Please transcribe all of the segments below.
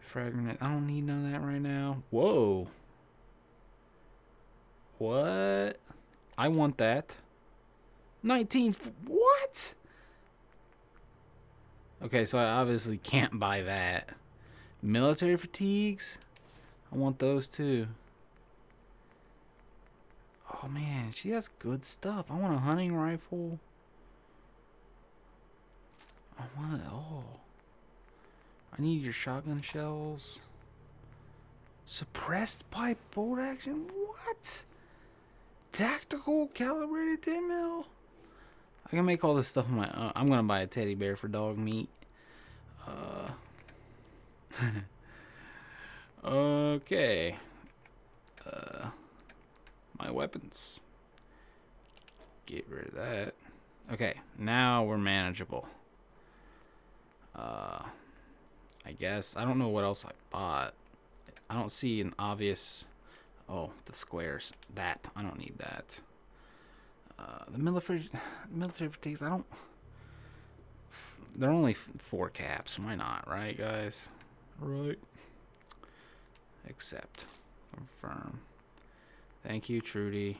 Fragment. I don't need none of that right now. Whoa. What? I want that. 19. What? Okay, so I obviously can't buy that. Military fatigues? I want those too. Oh man, she has good stuff. I want a hunting rifle. I want it all. I need your shotgun shells. Suppressed pipe bolt action? What? Tactical calibrated 10 mil? I can make all this stuff on my own. I'm gonna buy a teddy bear for Dogmeat. Uh, okay. My weapons. Get rid of that. Okay, now we're manageable. Uh, I guess. I don't know what else I bought. I don't see an obvious... Oh, the squares. That. I don't need that. Uh, the military military fatigues, I don't... They're only four caps. Why not, right, guys? Right. Accept. Confirm. Thank you, Trudy.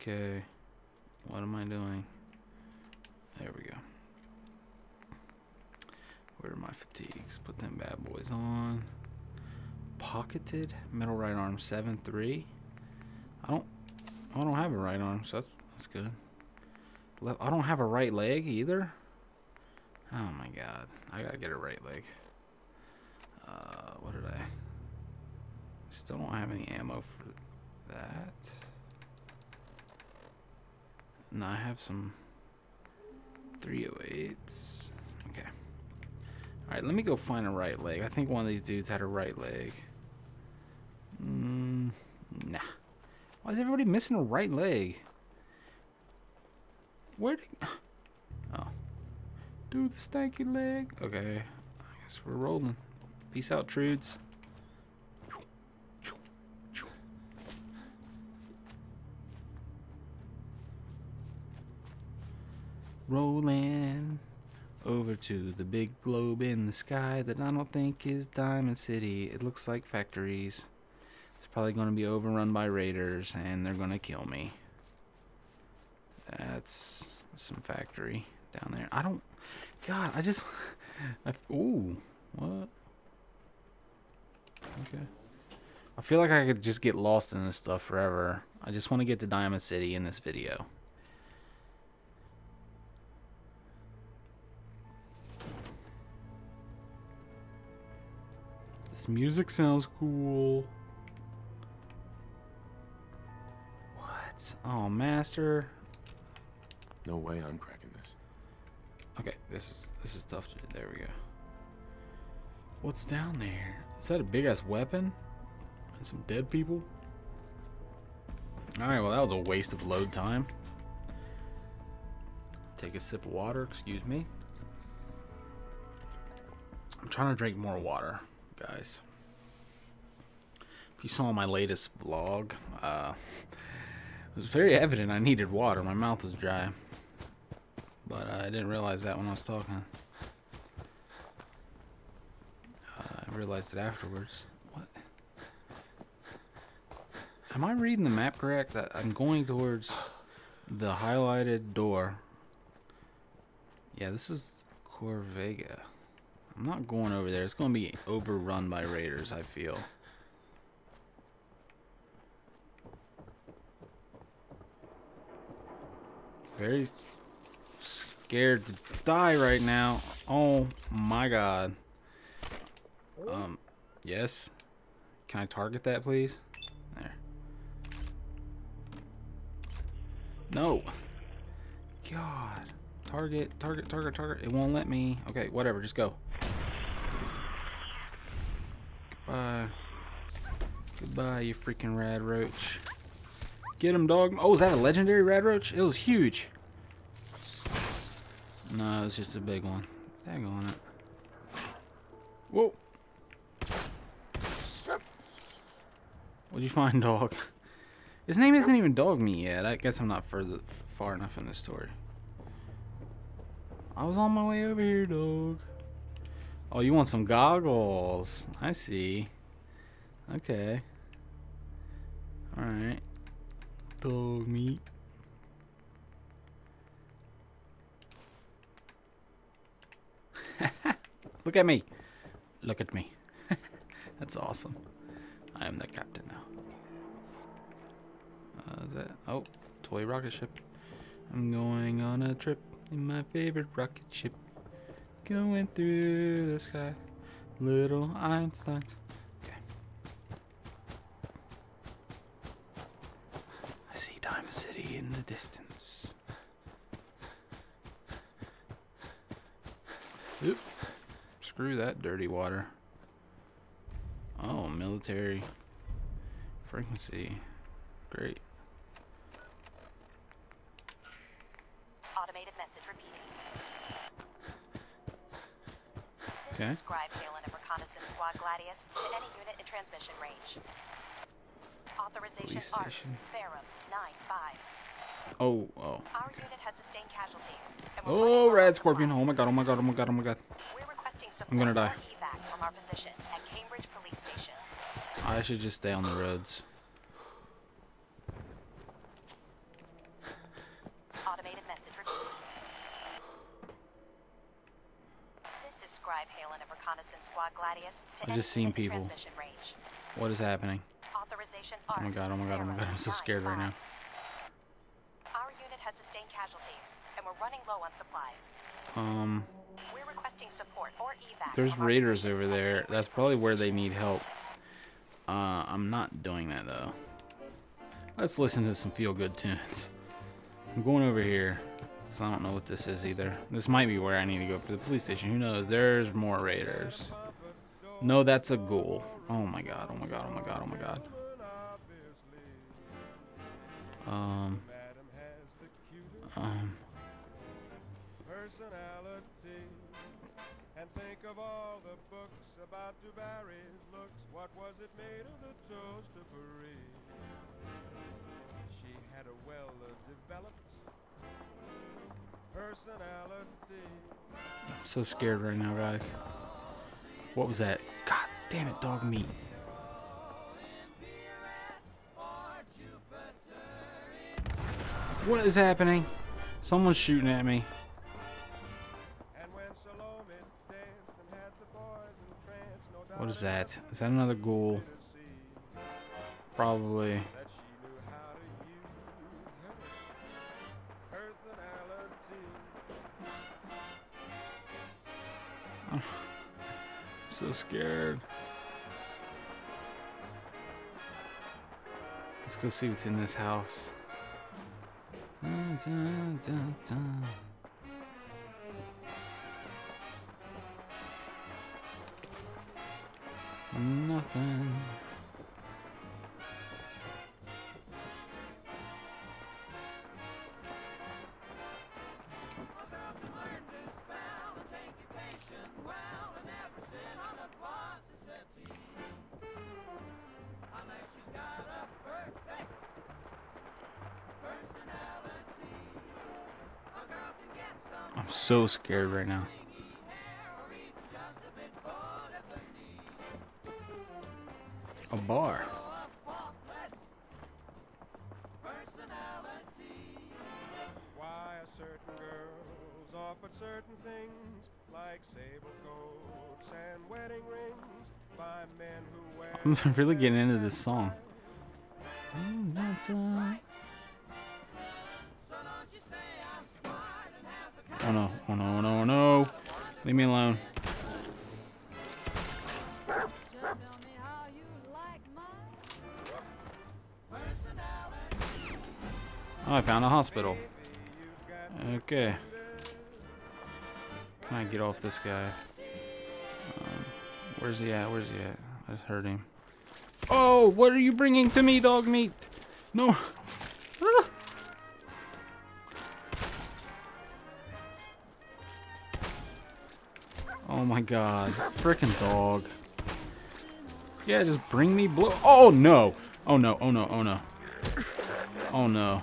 Okay. What am I doing? There we go. Where are my fatigues? Put them bad boys on. Pocketed Middle right arm 7-3. I don't I don't have a right arm, so that's that's good. I don't have a right leg either. Oh my god. I gotta get a right leg. Uh, what did I... Still don't have any ammo for that. No, I have some 308s. Okay. Alright, let me go find a right leg. I think one of these dudes had a right leg. Mm, nah. Why is everybody missing a right leg? Where did... Oh. Do the stanky leg. Okay. I guess we're rolling. Peace out, Trudes. Rolling over to the big globe in the sky that I don't think is Diamond City. It looks like factories. It's probably going to be overrun by raiders and they're going to kill me. That's some factory down there. I don't. God, I just. I, ooh, what? Okay. I feel like I could just get lost in this stuff forever. I just want to get to Diamond City in this video. This music sounds cool. What? Oh, Master. No way I'm cracking this. Okay, this is this is tough to do. There we go. What's down there? Is that a big ass weapon? And some dead people? Alright, well that was a waste of load time. Take a sip of water, excuse me. I'm trying to drink more water guys. If you saw my latest vlog, uh, it was very evident I needed water. My mouth was dry. But I didn't realize that when I was talking. Uh, I realized it afterwards. What? Am I reading the map correct? I'm going towards the highlighted door. Yeah, this is Corvega. I'm not going over there. It's going to be overrun by raiders, I feel. Very scared to die right now. Oh my god. Um, yes. Can I target that, please? There. No. God. Target, target, target, target. It won't let me. Okay, whatever. Just go. Goodbye. Goodbye, you freaking radroach. Get him, dog. Oh, is that a legendary radroach? It was huge. No, it's just a big one. Dang on it. Whoa. What'd you find, dog? His name isn't even Dogmeat yet. I guess I'm not further far enough in the story. I was on my way over here, dog. Oh, you want some goggles? I see. Okay. Alright. Dogmeat. Look at me. Look at me. That's awesome. I am the captain now. Uh, that? Oh, toy rocket ship. I'm going on a trip in my favorite rocket ship. Going through the sky. Little Einsteins. Okay. I see Diamond City in the distance. Oop. Screw that dirty water. Oh, military frequency. Great. Okay. Scribe Haylen of Reconnaissance Squad Gladius to any unit in transmission range. Authorization. Ferrum, 9-5. Oh, oh. Our unit has sustained casualties. Oh, running low on Rad Scorpion. Oh my god, oh my god, oh my god, oh my god. We're requesting support I'm gonna die. evac from our position at Cambridge Police Station. I should just stay on the roads. Automated message repeating. This is Scribe Haylen of Reconnaissance Squad Gladius to I just seen people. What is happening? Authorization Oh my god, oh my god, oh my god. I'm so scared right now. Our unit has sustained casualties, and we're running low on supplies. Um, We're requesting support or evac. there's raiders over there. That's probably where they need help. Uh, I'm not doing that though. Let's listen to some feel good tunes. I'm going over here because I don't know what this is either. This might be where I need to go for the police station. Who knows? There's more raiders. No, that's a ghoul. Oh my god, oh my god, oh my god, oh my god. Um, um, personality. And think of all the books about DuBarry's looks. What was it made of the toast of Paris? She had a well developed. I'm so scared right now, guys. What was that? God damn it, Dogmeat. What is happening? Someone's shooting at me. What is that? Is that another ghoul? Probably. So scared. Let's go see what's in this house. Dun, dun, dun. Nothing. I'm so scared right now. A bar. Why are certain girls offered certain things like sable coats and wedding rings by men who wear I'm really getting into this song. Oh no, oh no, oh no, oh no. Leave me alone. Oh, I found a hospital. Okay. Can I get off this guy? Um, where's he at? Where's he at? I heard him. Oh, what are you bringing to me, Dogmeat? No. My god. Freaking dog. Yeah, just bring me blow. Oh no. Oh no, oh no, oh no. Oh no.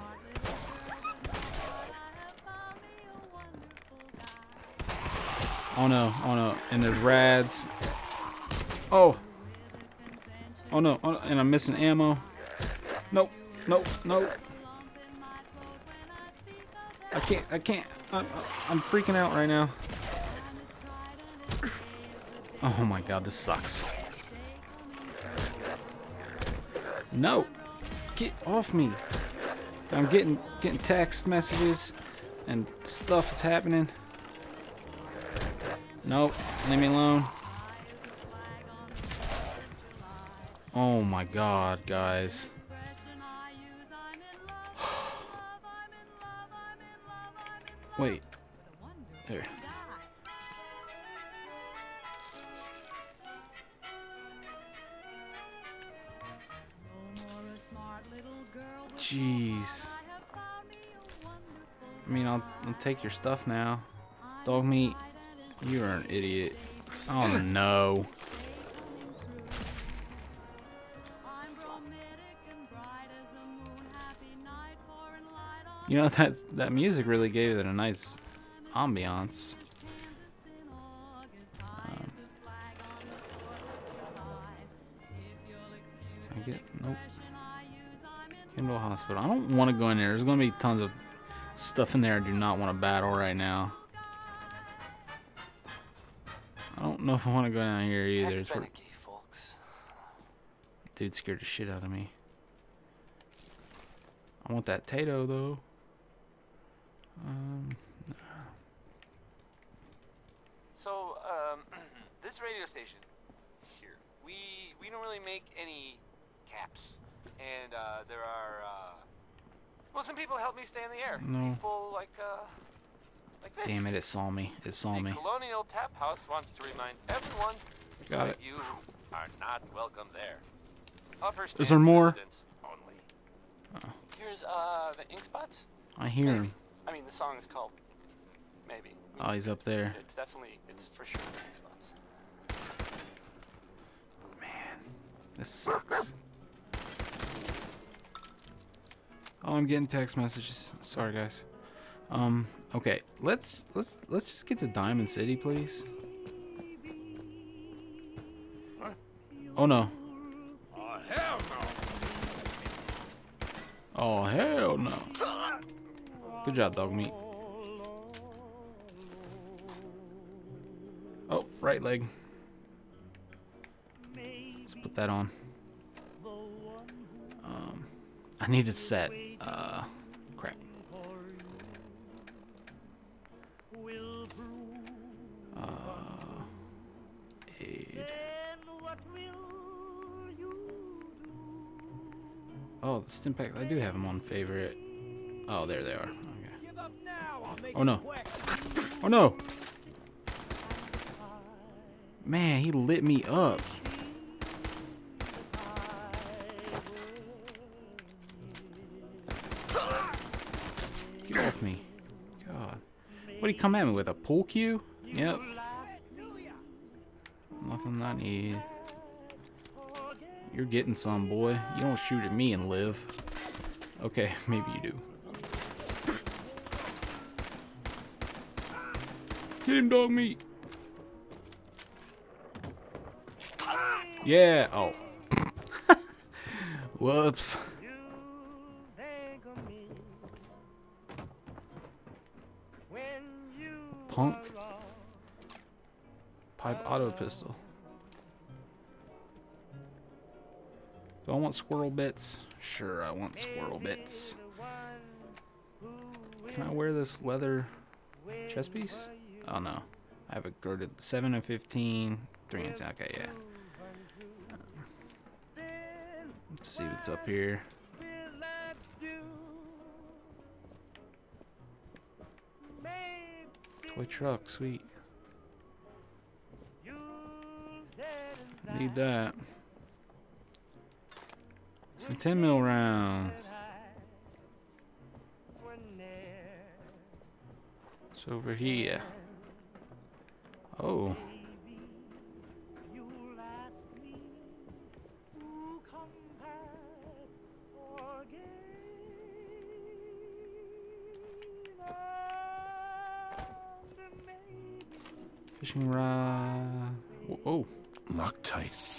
Oh no, oh no. And there's rads. Oh. Oh no, oh, no. and I'm missing ammo. Nope, nope, nope. I can't, I can't. I'm, I'm freaking out right now. Oh my god, this sucks. No. Get off me. I'm getting getting text messages and stuff is happening. Nope. Leave me alone. Oh my god, guys. Wait. There. Jeez. I mean, I'll, I'll take your stuff now. Dogmeat, you are an idiot. Oh no. You know that that music really gave it a nice ambiance. Kendall Hospital. I don't want to go in there. There's going to be tons of stuff in there I do not want to battle right now. I don't know if I want to go down here either. It's where- folks. Dude scared the shit out of me. I want that Tato though. Um, So, um, this radio station here, we we don't really make any caps, and uh, there are uh, well, some people help me stay in the air. No. People like uh, like this. damn it! It saw me. It saw the me. Colonial Tap House wants to remind everyone Got that it. you are not welcome there. Upper Is there more? Only. Oh. Here's uh the ink spots. I hear him. I mean, the song is called maybe. Oh, he's up there. It's definitely, it's for sure the ink spots. Man, this sucks. Oh, I'm getting text messages. Sorry, guys. Um, okay, let's let's let's just get to Diamond City, please. Oh no. Oh, hell no! Oh hell no. Good job, Dogmeat. Oh, right leg. Let's put that on. I need to set. Uh, crap. Uh. Oh, the Stimpaks. I do have them on favorite. Oh, there they are. Okay. Oh no. Oh no. Man, he lit me up. Me. God. What did he come at me with? A pool cue? Yep. Nothing I need. You're getting some, boy. You don't shoot at me and live. Okay, maybe you do. Get him, Dogmeat. Yeah. Oh. Whoops. Punk. Pipe auto pistol. Do I want squirrel bits? Sure, I want squirrel bits. Can I wear this leather chest piece? Oh no. I have a girded 7 and 15, 3 and 10. Okay, yeah. Let's see what's up here. Toy truck, sweet. Need that. Some 10 mil rounds. It's over here. Oh. Fishing rod. Oh, Loctite.